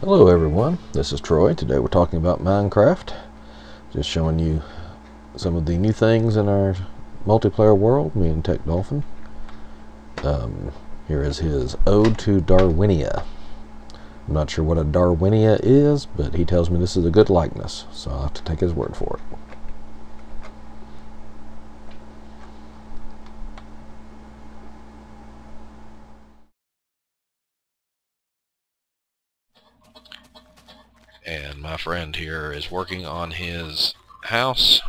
Hello everyone, this is Troy. Today we're talking about Minecraft. Just showing you some of the new things in our multiplayer world, me and Tech Dolphin. Um, here is his Ode to Darwinia. I'm not sure what a Darwinia is, but he tells me this is a good likeness, so I'll have to take his word for it. My friend here is working on his house.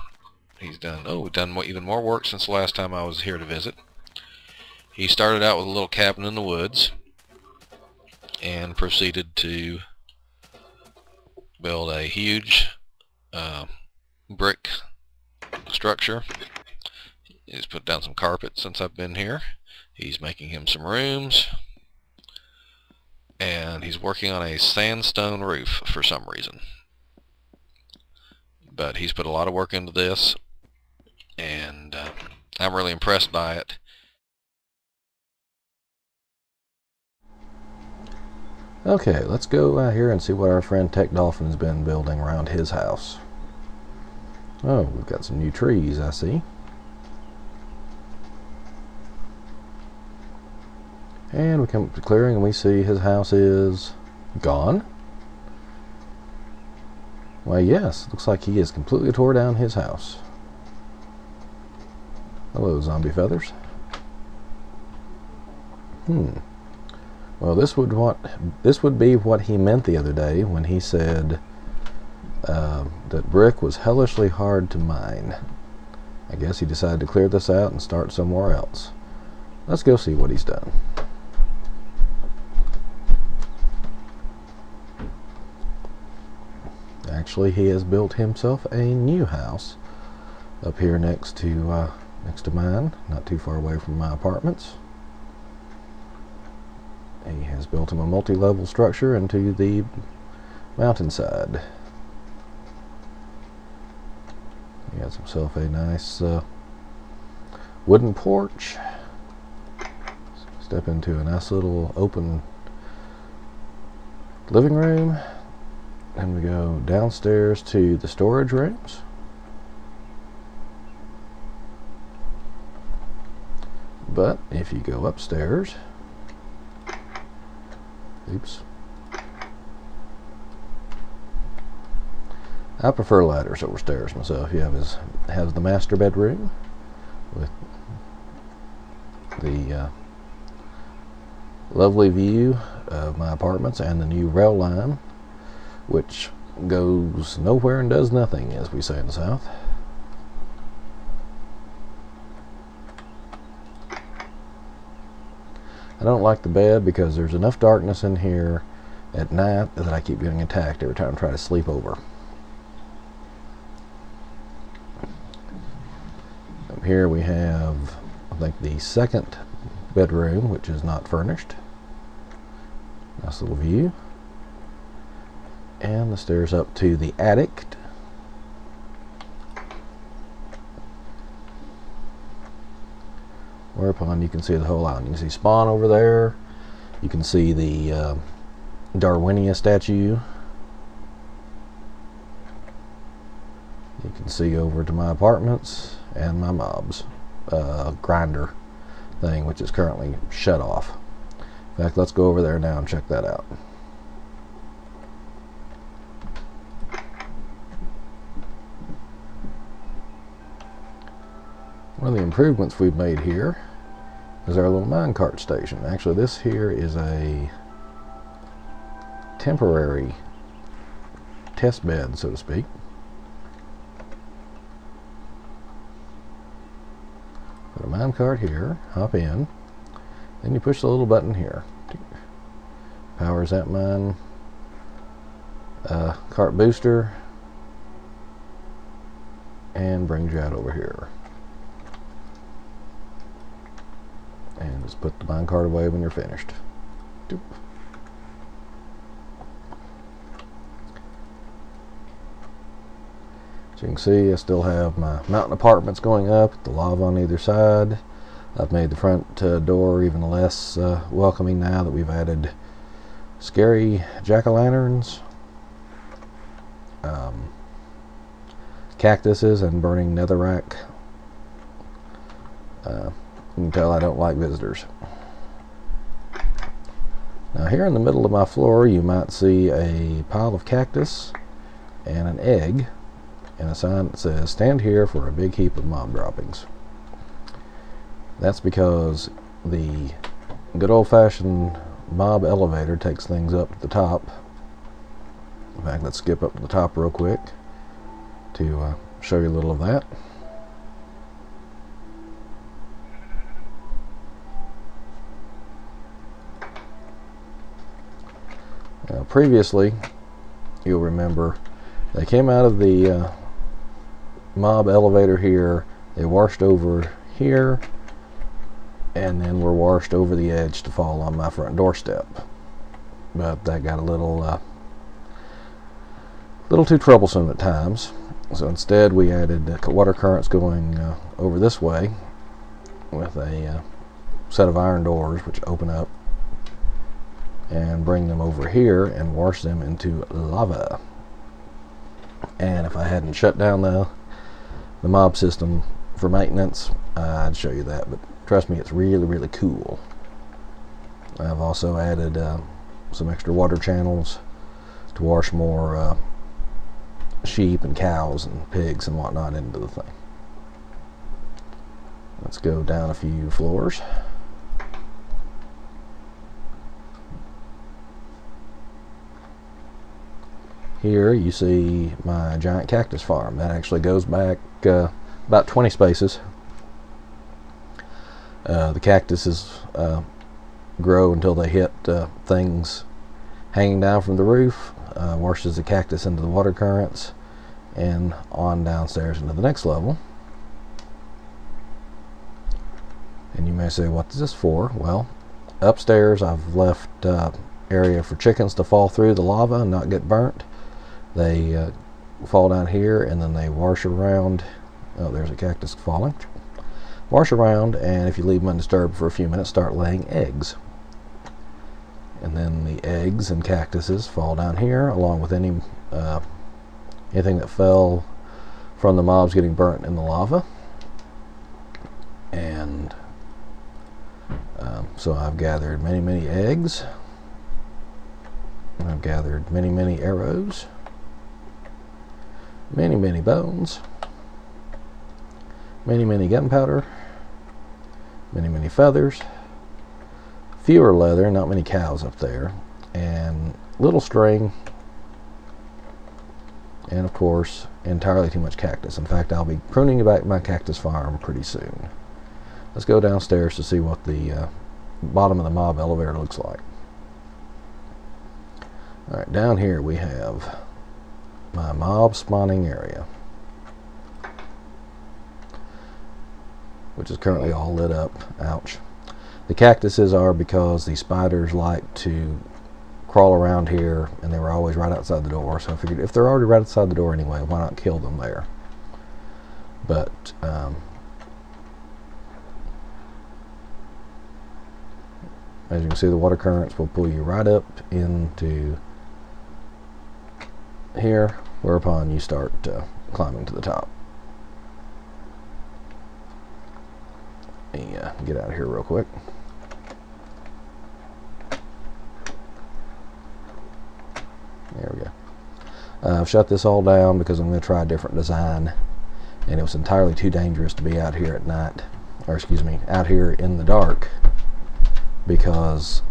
He's done, oh, done even more work since the last time I was here to visit. He started out with a little cabin in the woods and proceeded to build a huge uh, brick structure. He's put down some carpet since I've been here. He's making him some rooms and he's working on a sandstone roof for some reason. But he's put a lot of work into this, and uh, I'm really impressed by it. Okay, let's go out here and see what our friend Tech Dolphin has been building around his house. Oh, we've got some new trees, I see. And we come up to clearing and we see his house is gone. Why, yes, looks like he has completely tore down his house. Hello, zombie feathers. Hmm. Well, this would what this would be what he meant the other day when he said uh, that brick was hellishly hard to mine. I guess he decided to clear this out and start somewhere else. Let's go see what he's done. Actually, he has built himself a new house up here next to uh, next to mine, not too far away from my apartments. He has built him a multi-level structure into the mountainside. He has himself a nice uh, wooden porch. Step into a nice little open living room then we go downstairs to the storage rooms. But if you go upstairs, oops, I prefer ladders over stairs myself. You have his has the master bedroom with the uh, lovely view of my apartments and the new rail line which goes nowhere and does nothing, as we say in the South. I don't like the bed because there's enough darkness in here at night that I keep getting attacked every time I try to sleep over. Up here we have, I think, the second bedroom, which is not furnished. Nice little view and the stairs up to the attic. Whereupon you can see the whole island. You can see spawn over there. You can see the uh, Darwinia statue. You can see over to my apartments and my mobs uh, grinder thing which is currently shut off. In fact let's go over there now and check that out One of the improvements we've made here is our little minecart station. Actually, this here is a temporary test bed, so to speak. Put a minecart here, hop in, then you push the little button here. Powers that mine uh, cart booster and brings you out over here. and just put the minecart away when you're finished. Doop. As you can see, I still have my mountain apartments going up, the lava on either side. I've made the front uh, door even less uh, welcoming now that we've added scary jack-o'-lanterns, um, cactuses, and burning netherrack. Uh, you can tell I don't like visitors. Now here in the middle of my floor you might see a pile of cactus and an egg and a sign that says stand here for a big heap of mob droppings. That's because the good old-fashioned mob elevator takes things up to the top. In fact, let's skip up to the top real quick to uh, show you a little of that. Now, previously, you'll remember, they came out of the uh, mob elevator here, they washed over here, and then were washed over the edge to fall on my front doorstep. But that got a little, uh, little too troublesome at times. So instead, we added uh, water currents going uh, over this way with a uh, set of iron doors which open up and bring them over here and wash them into lava. And if I hadn't shut down the, the mob system for maintenance, I'd show you that. But trust me, it's really, really cool. I've also added uh, some extra water channels to wash more uh, sheep and cows and pigs and whatnot into the thing. Let's go down a few floors. Here you see my giant cactus farm. That actually goes back uh, about 20 spaces. Uh, the cactuses uh, grow until they hit uh, things hanging down from the roof, uh, washes the cactus into the water currents, and on downstairs into the next level. And you may say, what is this for? Well, upstairs I've left uh, area for chickens to fall through the lava and not get burnt. They uh, fall down here and then they wash around. Oh, there's a cactus falling. Wash around and if you leave them undisturbed for a few minutes, start laying eggs. And then the eggs and cactuses fall down here along with any uh, anything that fell from the mobs getting burnt in the lava. And um, so I've gathered many, many eggs. I've gathered many, many arrows many, many bones, many, many gunpowder, many, many feathers, fewer leather, not many cows up there, and little string, and of course, entirely too much cactus. In fact, I'll be pruning back my cactus farm pretty soon. Let's go downstairs to see what the uh, bottom of the mob elevator looks like. Alright, down here we have my mob spawning area. Which is currently all lit up. Ouch. The cactuses are because the spiders like to crawl around here and they were always right outside the door so I figured if they're already right outside the door anyway why not kill them there? But um, as you can see the water currents will pull you right up into here, whereupon you start uh, climbing to the top. Let me uh, get out of here real quick. There we go. Uh, I've shut this all down because I'm going to try a different design and it was entirely too dangerous to be out here at night or excuse me out here in the dark because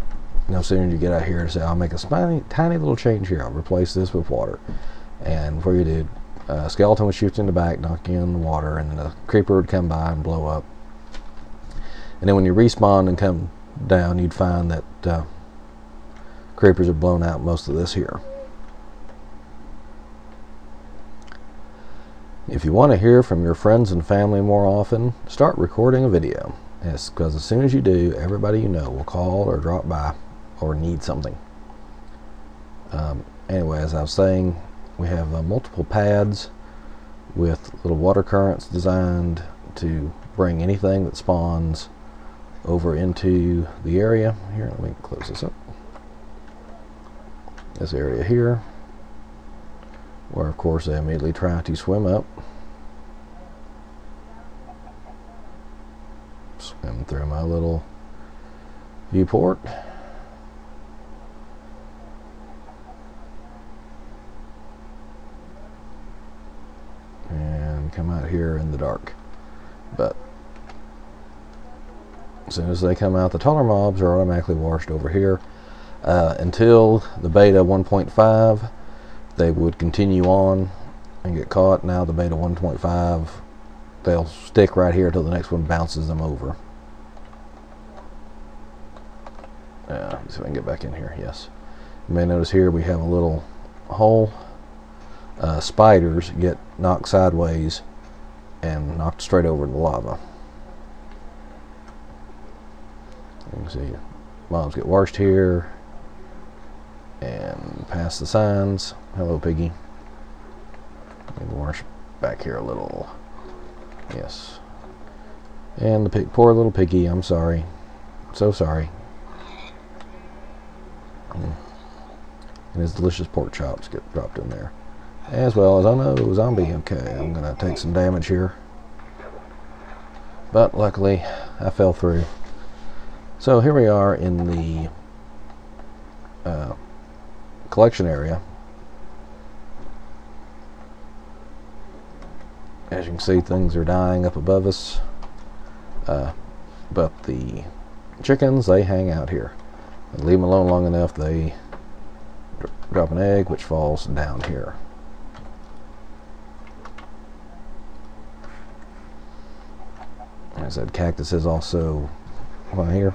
no sooner you get out here and say, I'll make a tiny little change here. I'll replace this with water. And before you did, a skeleton would shoot in the back, knock you in the water, and then creeper would come by and blow up. And then when you respawn and come down, you'd find that uh, creepers have blown out most of this here. If you want to hear from your friends and family more often, start recording a video. Because as soon as you do, everybody you know will call or drop by or need something. Um, anyway, as I was saying, we have uh, multiple pads with little water currents designed to bring anything that spawns over into the area. Here, let me close this up. this area here, where of course they immediately try to swim up. Swim through my little viewport. Come out here in the dark. But as soon as they come out, the taller mobs are automatically washed over here. Uh, until the beta 1.5, they would continue on and get caught. Now the beta 1.5, they'll stick right here until the next one bounces them over. Uh, see if I can get back in here. Yes. You may notice here we have a little hole. Uh, spiders get knocked sideways and knocked straight over the lava. You can see mobs get washed here and past the signs. Hello, piggy. And wash back here a little. Yes. And the pig, poor little piggy. I'm sorry. So sorry. Mm. And his delicious pork chops get dropped in there. As well as, oh no, zombie. Okay, I'm going to take some damage here. But luckily, I fell through. So here we are in the uh, collection area. As you can see, things are dying up above us. Uh, but the chickens, they hang out here. Leave them alone long enough, they drop an egg, which falls down here. Said, cactuses also right here.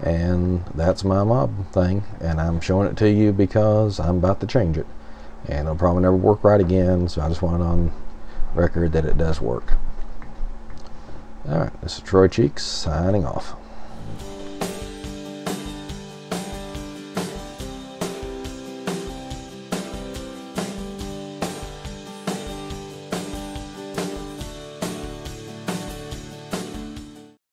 and that's my mob thing and I'm showing it to you because I'm about to change it. And it'll probably never work right again so I just want on record that it does work. Alright this is Troy Cheeks signing off